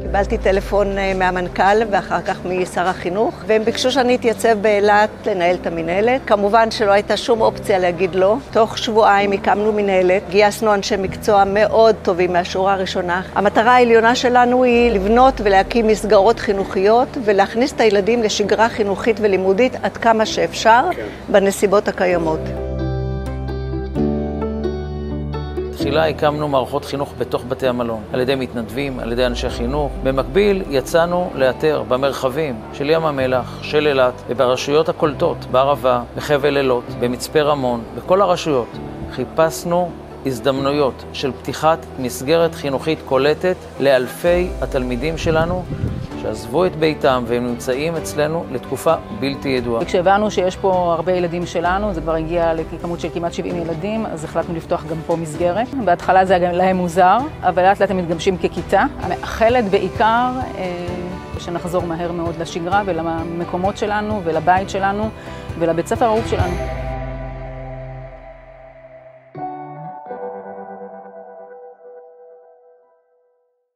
קיבלתי טלפון מהמנכ"ל ואחר כך משר החינוך והם ביקשו שאני אתייצב באילת לנהל את המנהלת. כמובן שלא הייתה שום אופציה להגיד לא. תוך שבועיים הקמנו מנהלת, גייסנו אנשי מקצוע מאוד טובים מהשורה הראשונה. המטרה העליונה שלנו היא לבנות ולהקים מסגרות חינוכיות ולהכניס את הילדים לשגרה חינוכית ולימודית עד כמה שאפשר בנסיבות הקיימות. תחילה הקמנו מערכות חינוך בתוך בתי המלון, על ידי מתנדבים, על ידי אנשי חינוך. במקביל יצאנו לאתר במרחבים של ים המלח, של אילת וברשויות הקולטות, בערבה, בחבל אילות, במצפה רמון, בכל הרשויות. חיפשנו הזדמנויות של פתיחת מסגרת חינוכית קולטת לאלפי התלמידים שלנו שעזבו את ביתם והם נמצאים אצלנו לתקופה בלתי ידועה. וכשהבנו שיש פה הרבה ילדים שלנו, זה כבר הגיע לכמות של כמעט 70 ילדים, אז החלטנו לפתוח גם פה מסגרת. בהתחלה זה היה להם מוזר, אבל לאט לאט הם מתגמשים ככיתה. המאחלת בעיקר שנחזור מהר מאוד לשגרה ולמקומות שלנו ולבית שלנו ולבית ספר האהוב שלנו.